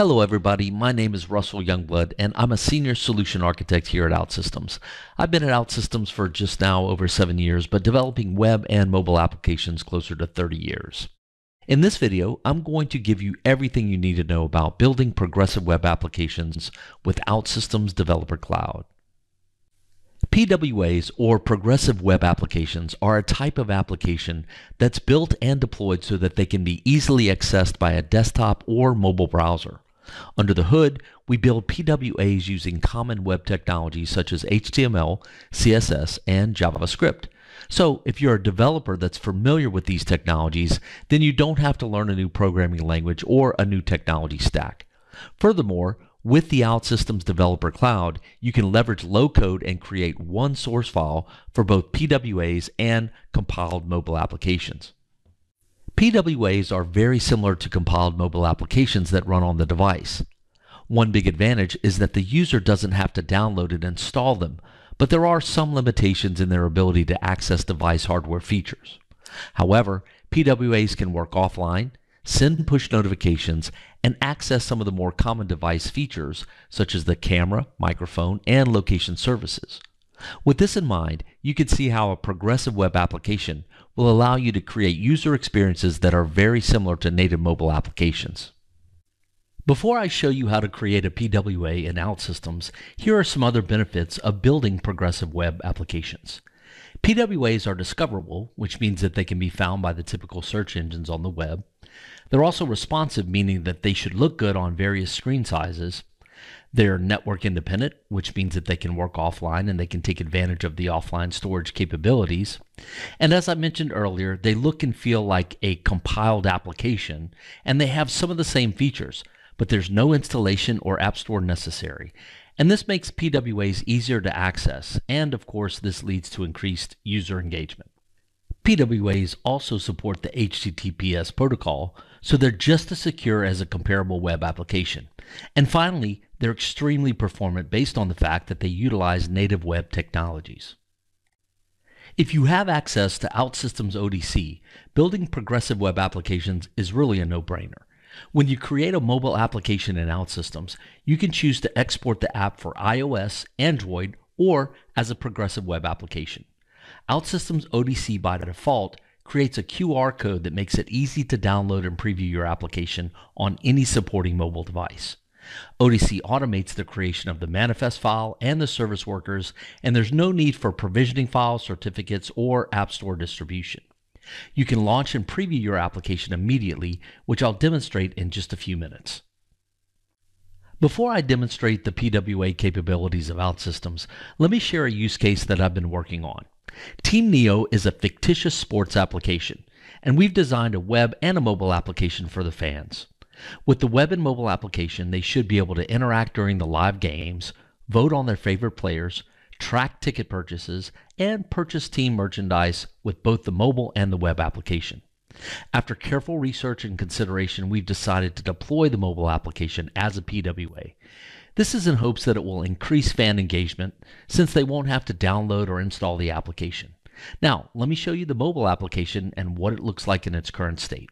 Hello, everybody. My name is Russell Youngblood, and I'm a senior solution architect here at OutSystems. I've been at OutSystems for just now over seven years, but developing web and mobile applications closer to 30 years. In this video, I'm going to give you everything you need to know about building progressive web applications with OutSystems Developer Cloud. PWAs or progressive web applications are a type of application that's built and deployed so that they can be easily accessed by a desktop or mobile browser. Under the hood, we build PWAs using common web technologies such as HTML, CSS, and JavaScript. So if you're a developer that's familiar with these technologies, then you don't have to learn a new programming language or a new technology stack. Furthermore, with the OutSystems Developer Cloud, you can leverage low code and create one source file for both PWAs and compiled mobile applications. PWAs are very similar to compiled mobile applications that run on the device. One big advantage is that the user doesn't have to download and install them, but there are some limitations in their ability to access device hardware features. However, PWAs can work offline, send push notifications, and access some of the more common device features such as the camera, microphone, and location services. With this in mind, you can see how a progressive web application will allow you to create user experiences that are very similar to native mobile applications. Before I show you how to create a PWA in OutSystems, here are some other benefits of building progressive web applications. PWAs are discoverable, which means that they can be found by the typical search engines on the web. They're also responsive, meaning that they should look good on various screen sizes. They're network independent, which means that they can work offline and they can take advantage of the offline storage capabilities. And as I mentioned earlier, they look and feel like a compiled application, and they have some of the same features, but there's no installation or app store necessary. And this makes PWAs easier to access, and of course, this leads to increased user engagement. PWAs also support the HTTPS protocol, so they're just as secure as a comparable web application. And finally, they're extremely performant based on the fact that they utilize native web technologies. If you have access to OutSystems ODC, building progressive web applications is really a no-brainer. When you create a mobile application in OutSystems, you can choose to export the app for iOS, Android, or as a progressive web application. OutSystems ODC by default creates a QR code that makes it easy to download and preview your application on any supporting mobile device. ODC automates the creation of the manifest file and the service workers, and there's no need for provisioning files, certificates, or App Store distribution. You can launch and preview your application immediately, which I'll demonstrate in just a few minutes. Before I demonstrate the PWA capabilities of OutSystems, let me share a use case that I've been working on. Team Neo is a fictitious sports application, and we've designed a web and a mobile application for the fans. With the web and mobile application, they should be able to interact during the live games, vote on their favorite players, track ticket purchases, and purchase team merchandise with both the mobile and the web application. After careful research and consideration, we've decided to deploy the mobile application as a PWA. This is in hopes that it will increase fan engagement since they won't have to download or install the application. Now, let me show you the mobile application and what it looks like in its current state.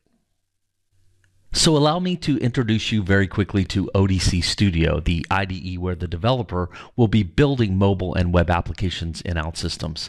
So allow me to introduce you very quickly to ODC Studio, the IDE where the developer will be building mobile and web applications in OutSystems.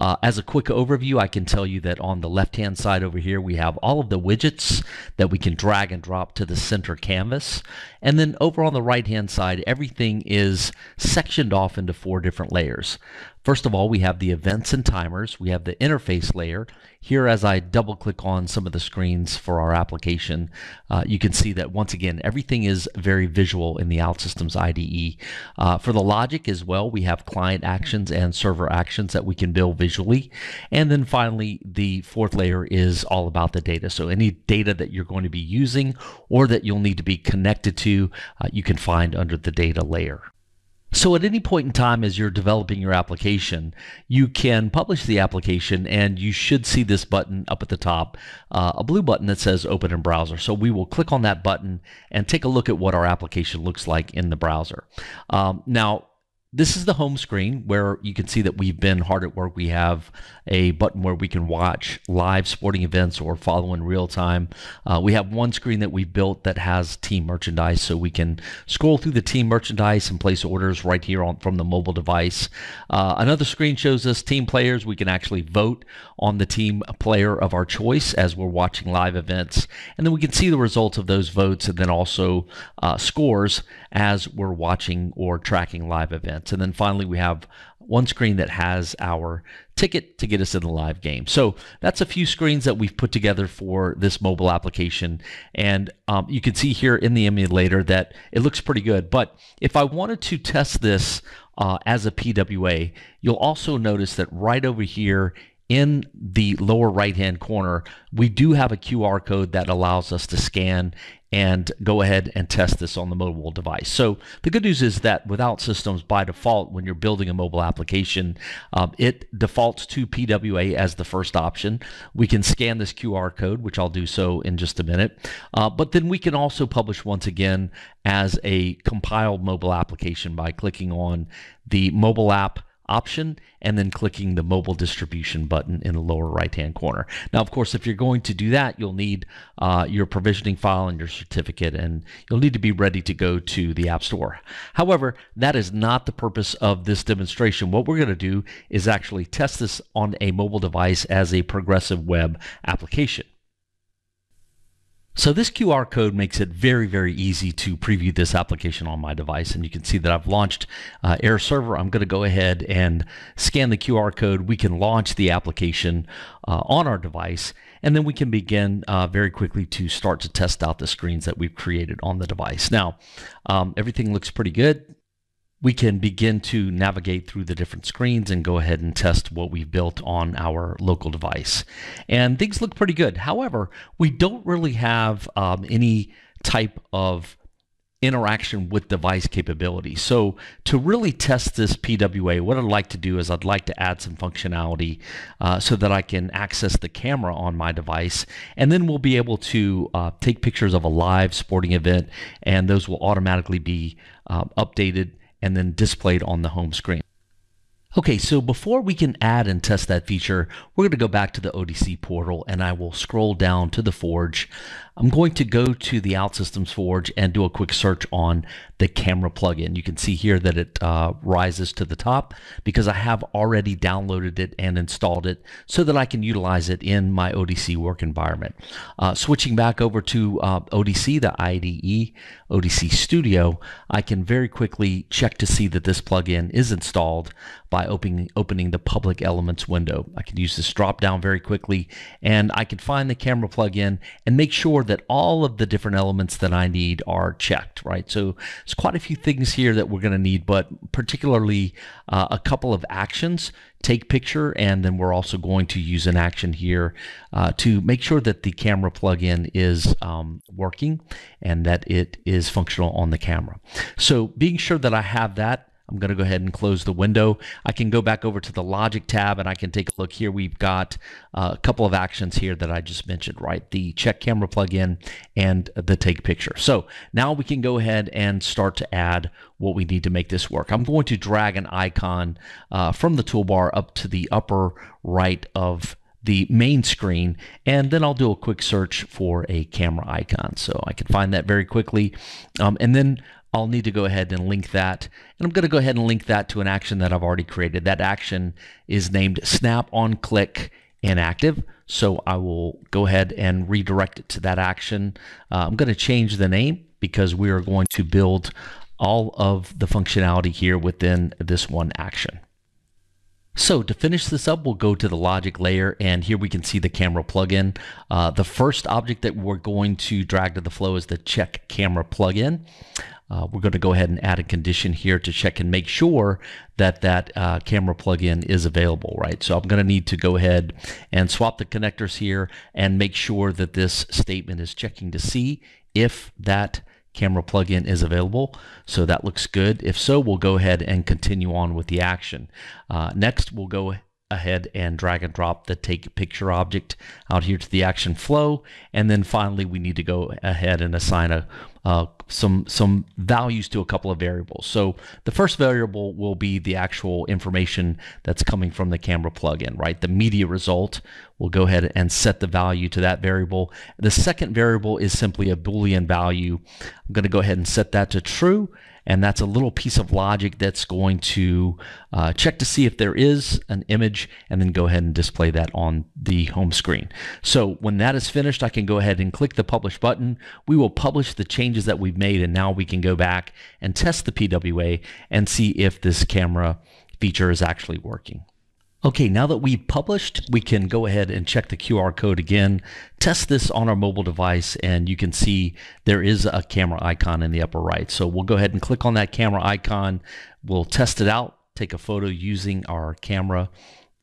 Uh, as a quick overview, I can tell you that on the left-hand side over here, we have all of the widgets that we can drag and drop to the center canvas. And then over on the right-hand side, everything is sectioned off into four different layers. First of all, we have the events and timers. We have the interface layer. Here, as I double click on some of the screens for our application, uh, you can see that once again, everything is very visual in the OutSystems IDE. Uh, for the logic as well, we have client actions and server actions that we can build visually. And then finally, the fourth layer is all about the data. So any data that you're going to be using or that you'll need to be connected to, uh, you can find under the data layer. So at any point in time as you're developing your application, you can publish the application and you should see this button up at the top, uh, a blue button that says open in browser. So we will click on that button and take a look at what our application looks like in the browser. Um, now, this is the home screen where you can see that we've been hard at work. We have a button where we can watch live sporting events or follow in real time. Uh, we have one screen that we built that has team merchandise, so we can scroll through the team merchandise and place orders right here on from the mobile device. Uh, another screen shows us team players. We can actually vote on the team player of our choice as we're watching live events, and then we can see the results of those votes and then also uh, scores as we're watching or tracking live events. And then finally, we have one screen that has our ticket to get us in the live game. So that's a few screens that we've put together for this mobile application. And um, you can see here in the emulator that it looks pretty good. But if I wanted to test this uh, as a PWA, you'll also notice that right over here in the lower right hand corner, we do have a QR code that allows us to scan and go ahead and test this on the mobile device. So the good news is that with OutSystems by default, when you're building a mobile application, um, it defaults to PWA as the first option. We can scan this QR code, which I'll do so in just a minute. Uh, but then we can also publish once again as a compiled mobile application by clicking on the mobile app option and then clicking the mobile distribution button in the lower right hand corner. Now, of course, if you're going to do that, you'll need uh, your provisioning file and your certificate, and you'll need to be ready to go to the App Store. However, that is not the purpose of this demonstration. What we're going to do is actually test this on a mobile device as a progressive web application. So this QR code makes it very, very easy to preview this application on my device. And you can see that I've launched uh, Air Server. I'm going to go ahead and scan the QR code. We can launch the application uh, on our device, and then we can begin uh, very quickly to start to test out the screens that we've created on the device. Now, um, everything looks pretty good we can begin to navigate through the different screens and go ahead and test what we've built on our local device. And things look pretty good. However, we don't really have um, any type of interaction with device capability. So to really test this PWA, what I'd like to do is I'd like to add some functionality uh, so that I can access the camera on my device, and then we'll be able to uh, take pictures of a live sporting event, and those will automatically be uh, updated and then displayed on the home screen. Okay, so before we can add and test that feature, we're going to go back to the ODC portal and I will scroll down to the Forge. I'm going to go to the OutSystems Forge and do a quick search on the camera plugin. You can see here that it uh, rises to the top because I have already downloaded it and installed it so that I can utilize it in my ODC work environment. Uh, switching back over to uh, ODC, the IDE, ODC Studio, I can very quickly check to see that this plugin is installed by opening, opening the public elements window. I can use this drop down very quickly and I can find the camera plugin and make sure that all of the different elements that I need are checked, right? So there's quite a few things here that we're going to need, but particularly uh, a couple of actions take picture and then we're also going to use an action here uh, to make sure that the camera plugin is um, working and that it is functional on the camera. So being sure that I have that I'm going to go ahead and close the window. I can go back over to the logic tab and I can take a look here. We've got uh, a couple of actions here that I just mentioned, right? The check camera plugin and the take picture. So now we can go ahead and start to add what we need to make this work. I'm going to drag an icon uh, from the toolbar up to the upper right of the main screen and then I'll do a quick search for a camera icon so I can find that very quickly um, and then I'll need to go ahead and link that. And I'm going to go ahead and link that to an action that I've already created. That action is named snap on click inactive. So I will go ahead and redirect it to that action. Uh, I'm going to change the name because we are going to build all of the functionality here within this one action. So to finish this up, we'll go to the logic layer and here we can see the camera plugin. Uh, the first object that we're going to drag to the flow is the check camera plugin. Uh, we're going to go ahead and add a condition here to check and make sure that that uh, camera plugin is available, right? So I'm going to need to go ahead and swap the connectors here and make sure that this statement is checking to see if that camera plugin is available. So that looks good. If so, we'll go ahead and continue on with the action. Uh, next, we'll go ahead and drag and drop the take picture object out here to the action flow. And then finally, we need to go ahead and assign a, uh, some some values to a couple of variables. So the first variable will be the actual information that's coming from the camera plugin, right? The media result. We'll go ahead and set the value to that variable. The second variable is simply a Boolean value. I'm going to go ahead and set that to true and that's a little piece of logic that's going to uh, check to see if there is an image and then go ahead and display that on the home screen. So when that is finished, I can go ahead and click the publish button. We will publish the changes that we've made and now we can go back and test the PWA and see if this camera feature is actually working. Okay, now that we've published, we can go ahead and check the QR code again, test this on our mobile device, and you can see there is a camera icon in the upper right. So we'll go ahead and click on that camera icon. We'll test it out, take a photo using our camera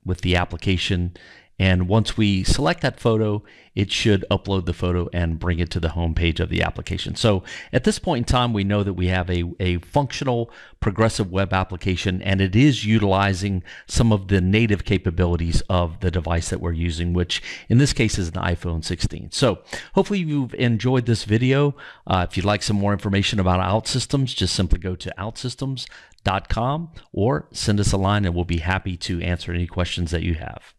with the application, and once we select that photo, it should upload the photo and bring it to the home page of the application. So at this point in time, we know that we have a, a functional progressive web application and it is utilizing some of the native capabilities of the device that we're using, which in this case is an iPhone 16. So hopefully you've enjoyed this video. Uh, if you'd like some more information about OutSystems, just simply go to outsystems.com or send us a line and we'll be happy to answer any questions that you have.